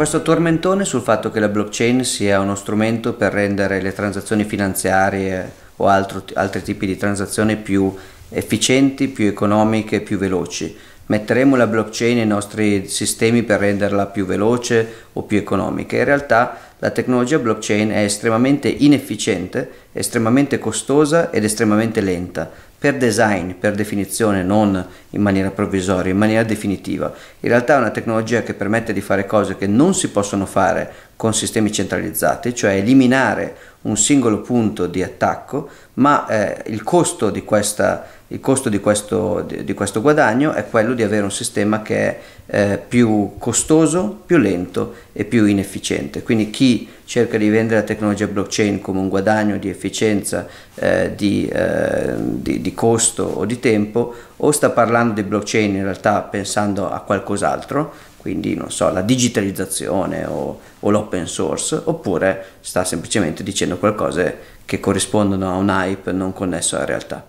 questo tormentone sul fatto che la blockchain sia uno strumento per rendere le transazioni finanziarie o altro, altri tipi di transazioni più efficienti, più economiche, più veloci. Metteremo la blockchain nei nostri sistemi per renderla più veloce o più economica. In realtà la tecnologia blockchain è estremamente inefficiente, estremamente costosa ed estremamente lenta per design, per definizione, non in maniera provvisoria, in maniera definitiva. In realtà è una tecnologia che permette di fare cose che non si possono fare con sistemi centralizzati, cioè eliminare un singolo punto di attacco, ma eh, il costo di questa il costo di questo, di, di questo, guadagno è quello di avere un sistema che è eh, più costoso, più lento e più inefficiente. Quindi chi cerca di vendere la tecnologia blockchain come un guadagno di efficienza, eh, di, eh, di, costo o di tempo, o sta parlando di blockchain in realtà pensando a qualcos'altro, quindi non so, la digitalizzazione o, o l'open source, oppure sta semplicemente dicendo qualcosa che corrispondono a un hype non connesso alla realtà.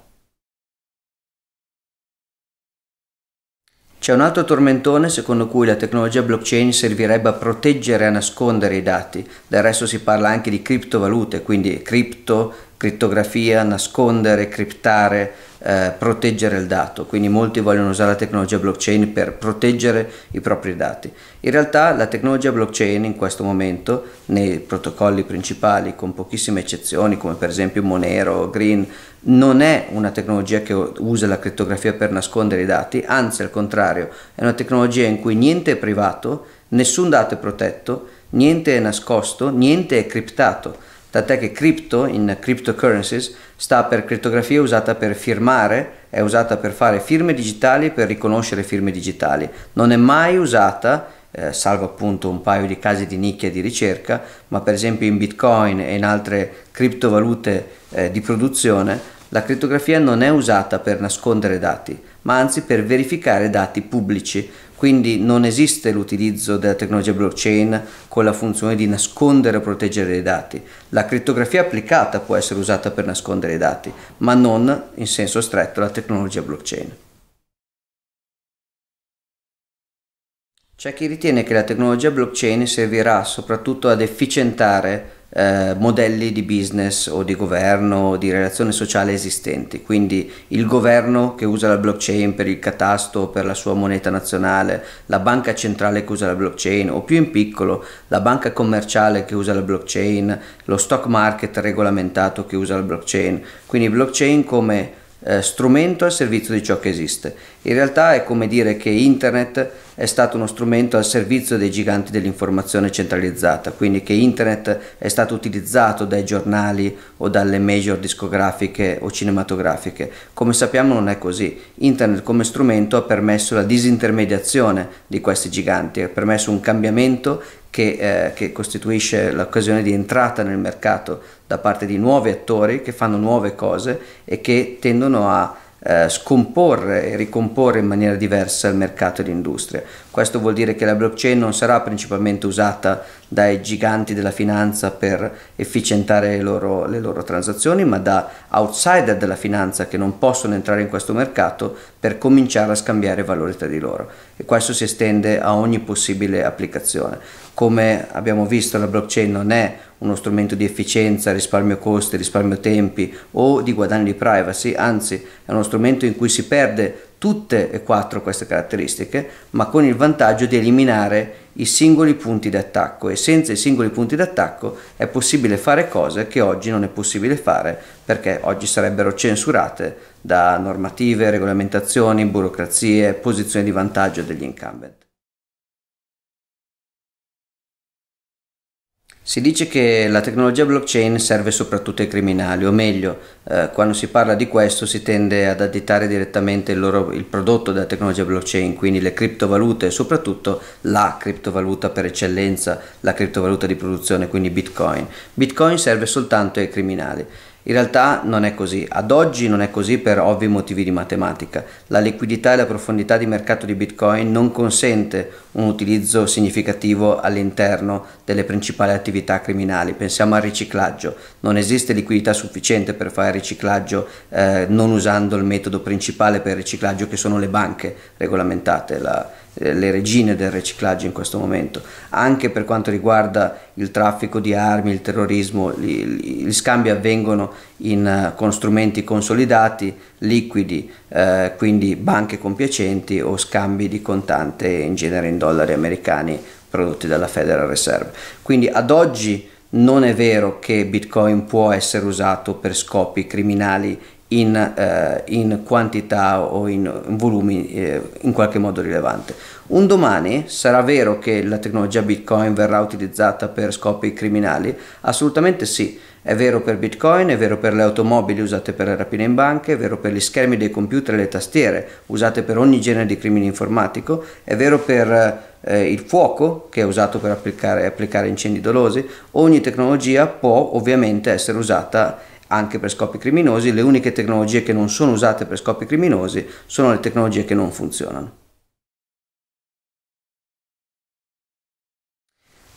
C'è un altro tormentone secondo cui la tecnologia blockchain servirebbe a proteggere e a nascondere i dati, del resto si parla anche di criptovalute, quindi cripto, crittografia, nascondere, criptare, eh, proteggere il dato, quindi molti vogliono usare la tecnologia blockchain per proteggere i propri dati. In realtà la tecnologia blockchain in questo momento nei protocolli principali, con pochissime eccezioni come per esempio Monero, o Green, non è una tecnologia che usa la crittografia per nascondere i dati, anzi al contrario, è una tecnologia in cui niente è privato, nessun dato è protetto, niente è nascosto, niente è criptato tant'è che crypto in cryptocurrencies sta per crittografia usata per firmare, è usata per fare firme digitali e per riconoscere firme digitali, non è mai usata, eh, salvo appunto un paio di casi di nicchia di ricerca, ma per esempio in bitcoin e in altre criptovalute eh, di produzione, la crittografia non è usata per nascondere dati, ma anzi per verificare dati pubblici, quindi non esiste l'utilizzo della tecnologia blockchain con la funzione di nascondere o proteggere i dati. La crittografia applicata può essere usata per nascondere i dati, ma non in senso stretto la tecnologia blockchain. C'è chi ritiene che la tecnologia blockchain servirà soprattutto ad efficientare eh, modelli di business o di governo o di relazione sociale esistenti, quindi il governo che usa la blockchain per il catasto, per la sua moneta nazionale, la banca centrale che usa la blockchain o più in piccolo la banca commerciale che usa la blockchain, lo stock market regolamentato che usa la blockchain, quindi blockchain come eh, strumento al servizio di ciò che esiste. In realtà è come dire che internet è stato uno strumento al servizio dei giganti dell'informazione centralizzata, quindi che internet è stato utilizzato dai giornali o dalle major discografiche o cinematografiche. Come sappiamo non è così. Internet come strumento ha permesso la disintermediazione di questi giganti, ha permesso un cambiamento che, eh, che costituisce l'occasione di entrata nel mercato da parte di nuovi attori che fanno nuove cose e che tendono a eh, scomporre e ricomporre in maniera diversa il mercato e l'industria. Questo vuol dire che la blockchain non sarà principalmente usata dai giganti della finanza per efficientare le loro, le loro transazioni, ma da outsider della finanza che non possono entrare in questo mercato per cominciare a scambiare valore tra di loro. E questo si estende a ogni possibile applicazione. Come abbiamo visto, la blockchain non è uno strumento di efficienza, risparmio costi, risparmio tempi o di guadagno di privacy, anzi è uno strumento in cui si perde tutte e quattro queste caratteristiche, ma con il vantaggio di eliminare i singoli punti di attacco e senza i singoli punti di attacco è possibile fare cose che oggi non è possibile fare perché oggi sarebbero censurate da normative, regolamentazioni, burocrazie, posizioni di vantaggio degli incumbent. Si dice che la tecnologia blockchain serve soprattutto ai criminali, o meglio, eh, quando si parla di questo si tende ad additare direttamente il, loro, il prodotto della tecnologia blockchain, quindi le criptovalute e soprattutto la criptovaluta per eccellenza, la criptovaluta di produzione, quindi Bitcoin. Bitcoin serve soltanto ai criminali. In realtà non è così, ad oggi non è così per ovvi motivi di matematica. La liquidità e la profondità di mercato di Bitcoin non consente un utilizzo significativo all'interno delle principali attività criminali. Pensiamo al riciclaggio, non esiste liquidità sufficiente per fare riciclaggio eh, non usando il metodo principale per il riciclaggio che sono le banche regolamentate, la, eh, le regine del riciclaggio in questo momento. Anche per quanto riguarda il traffico di armi, il terrorismo, gli, gli scambi avvengono in, uh, con strumenti consolidati, liquidi, eh, quindi banche compiacenti o scambi di contante in genere in dollari americani prodotti dalla Federal Reserve. Quindi ad oggi non è vero che Bitcoin può essere usato per scopi criminali in, eh, in quantità o in, in volumi eh, in qualche modo rilevante. Un domani sarà vero che la tecnologia Bitcoin verrà utilizzata per scopi criminali? Assolutamente sì. È vero per Bitcoin, è vero per le automobili usate per le rapine in banche, è vero per gli schermi dei computer e le tastiere usate per ogni genere di crimine informatico, è vero per eh, il fuoco che è usato per applicare, applicare incendi dolosi. Ogni tecnologia può ovviamente essere usata anche per scopi criminosi, le uniche tecnologie che non sono usate per scopi criminosi sono le tecnologie che non funzionano.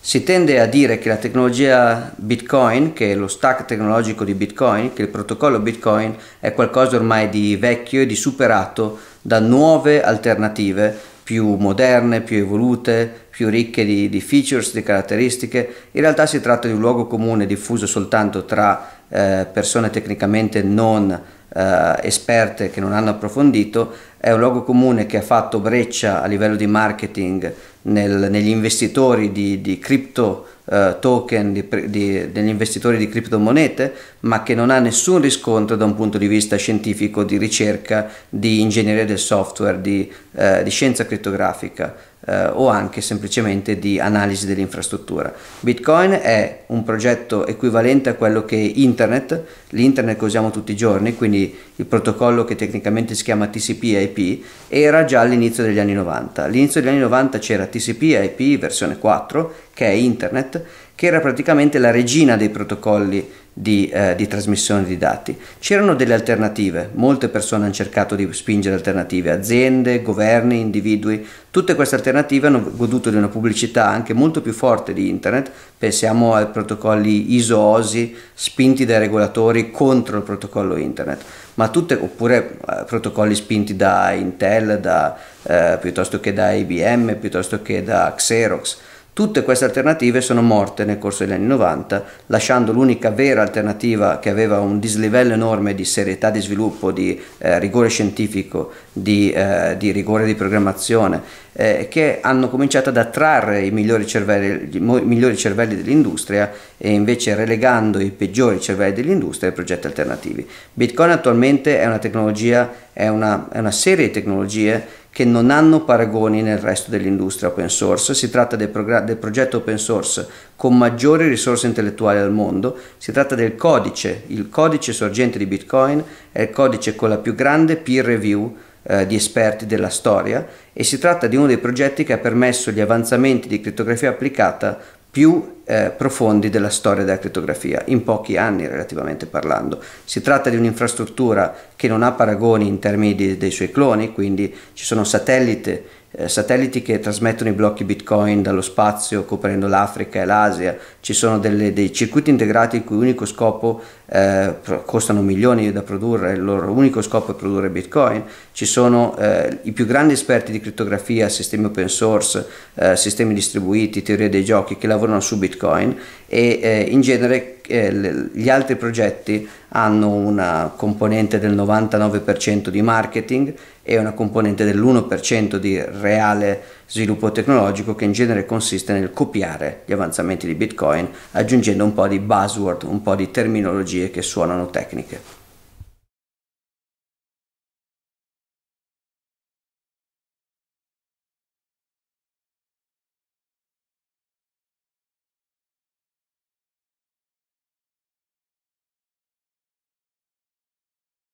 Si tende a dire che la tecnologia Bitcoin, che è lo stack tecnologico di Bitcoin, che il protocollo Bitcoin è qualcosa ormai di vecchio e di superato da nuove alternative più moderne, più evolute, più ricche di, di, features, di caratteristiche. In realtà si tratta di un luogo comune diffuso soltanto tra eh, persone tecnicamente non eh, esperte che non hanno approfondito, è un luogo comune che ha fatto breccia a livello di marketing nel, negli investitori di, di crypto uh, token, di, di, degli investitori di criptomonete, ma che non ha nessun riscontro da un punto di vista scientifico, di ricerca, di ingegneria del software, di, uh, di scienza crittografica eh, o anche semplicemente di analisi dell'infrastruttura. Bitcoin è un progetto equivalente a quello che Internet, l'internet che usiamo tutti i giorni, quindi il protocollo che tecnicamente si chiama TCP/IP, era già all'inizio degli anni 90. All'inizio degli anni 90 c'era TCP/IP versione 4, che è Internet, che era praticamente la regina dei protocolli di, eh, di, trasmissione di dati. C'erano delle alternative, molte persone hanno cercato di spingere alternative, aziende, governi, individui, tutte queste alternative hanno goduto di una pubblicità anche molto più forte di internet, pensiamo ai protocolli ISO-OSI spinti dai regolatori contro il protocollo internet, ma tutte, oppure eh, protocolli spinti da Intel, da, eh, piuttosto che da IBM, piuttosto che da Xerox Tutte queste alternative sono morte nel corso degli anni 90, lasciando l'unica vera alternativa che aveva un dislivello enorme di serietà di sviluppo, di eh, rigore scientifico, di, eh, di, rigore di programmazione, eh, che hanno cominciato ad attrarre i migliori cervelli, i migliori cervelli dell'industria e invece relegando i peggiori cervelli dell'industria ai progetti alternativi. Bitcoin attualmente è una tecnologia, è una, è una serie di tecnologie che non hanno paragoni nel resto dell'industria open source. Si tratta del, del, progetto open source con maggiori risorse intellettuali al mondo. Si tratta del codice, il codice sorgente di Bitcoin è il codice con la più grande peer review eh, di esperti della storia e si tratta di uno dei progetti che ha permesso gli avanzamenti di crittografia applicata più eh, profondi della storia della crittografia, in pochi anni relativamente parlando. Si tratta di un'infrastruttura che non ha paragoni in termini di, dei suoi cloni, quindi ci sono satelliti eh, satelliti che trasmettono i blocchi Bitcoin dallo spazio coprendo l'Africa e l'Asia, ci sono delle, dei circuiti integrati il cui unico scopo eh, costano milioni da produrre, il loro unico scopo è produrre Bitcoin, ci sono eh, i più grandi esperti di crittografia, sistemi open source, eh, sistemi distribuiti, teorie dei giochi che lavorano su Bitcoin e eh, in genere eh, gli altri progetti hanno una componente del 99% di marketing e una componente dell'1% di reale sviluppo tecnologico che in genere consiste nel copiare gli avanzamenti di Bitcoin aggiungendo un po' di buzzword, un po' di terminologie che suonano tecniche.